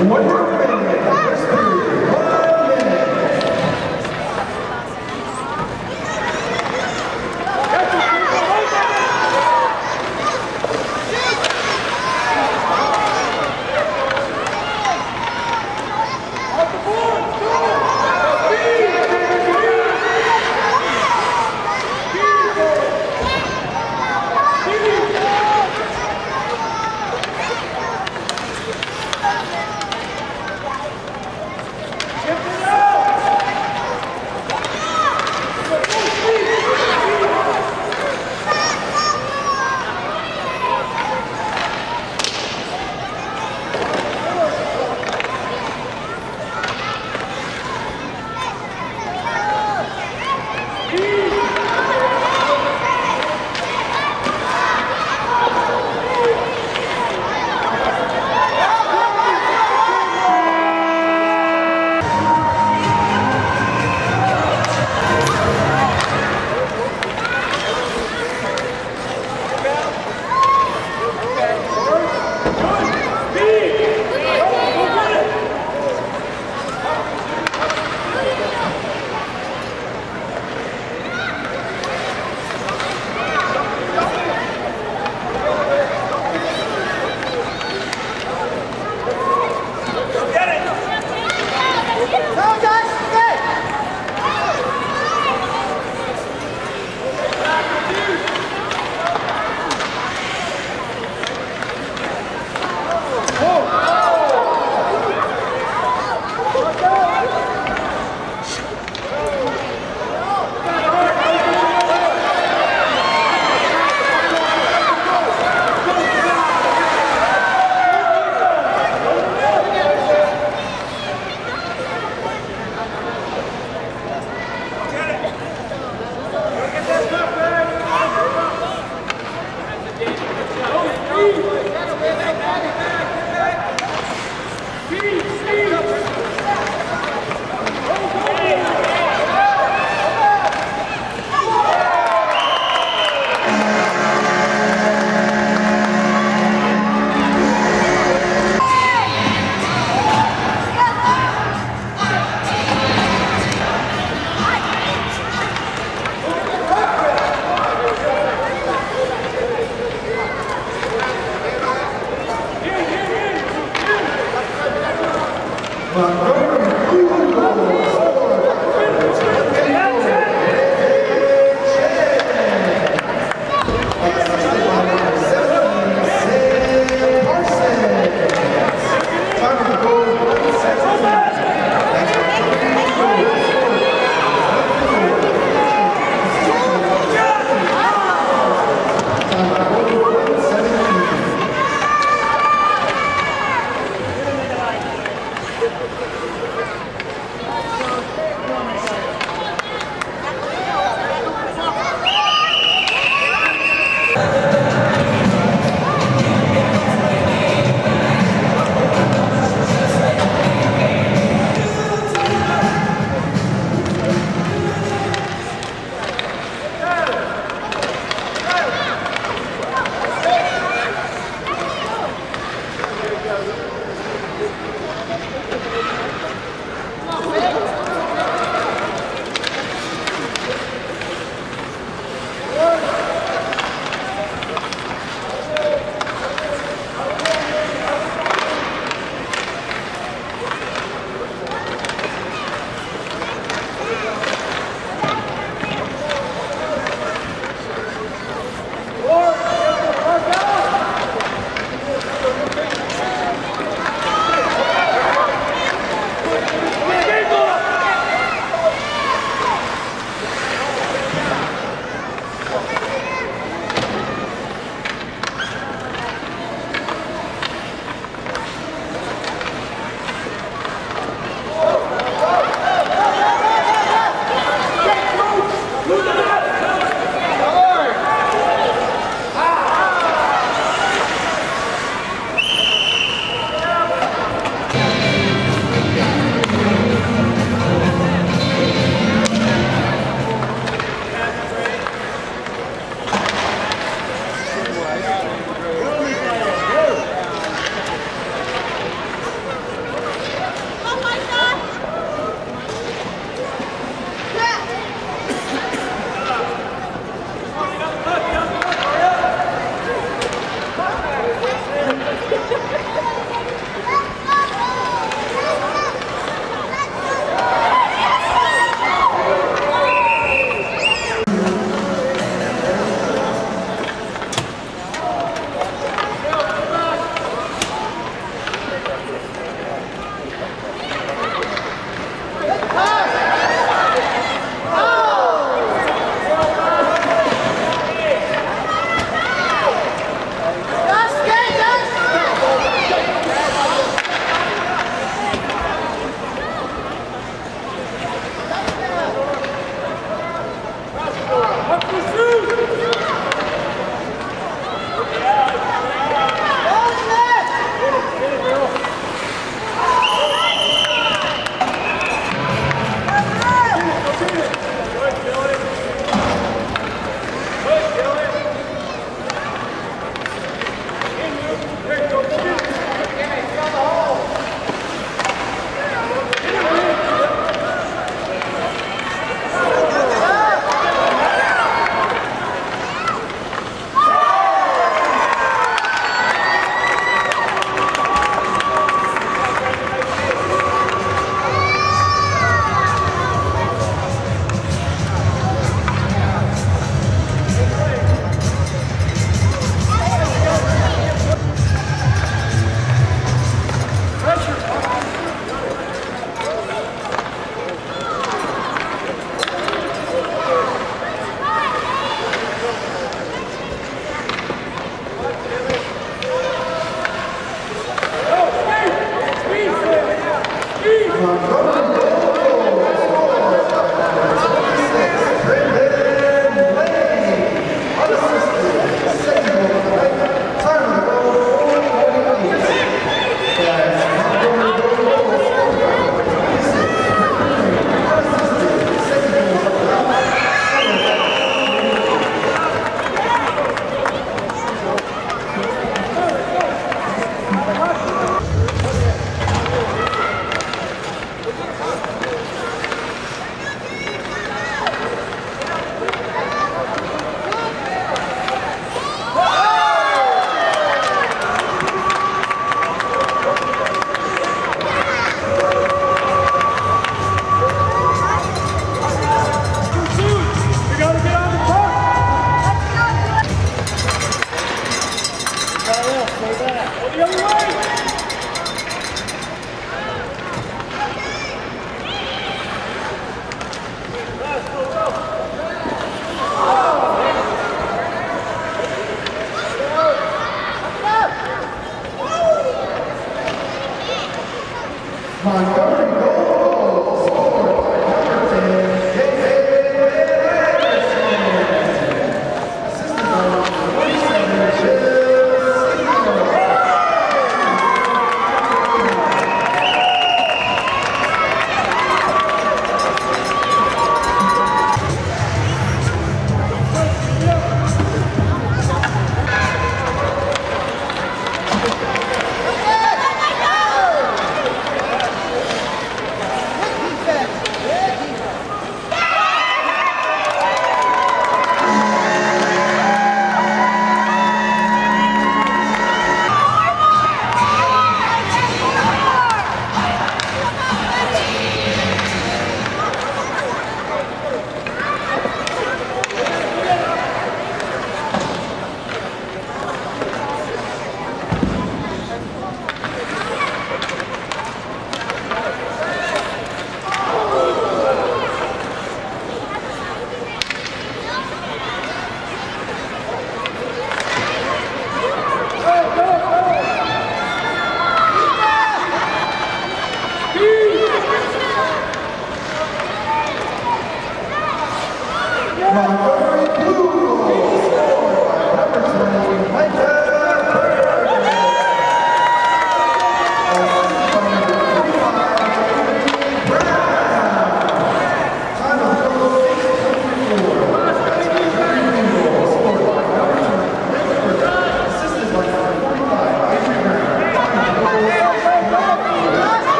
What?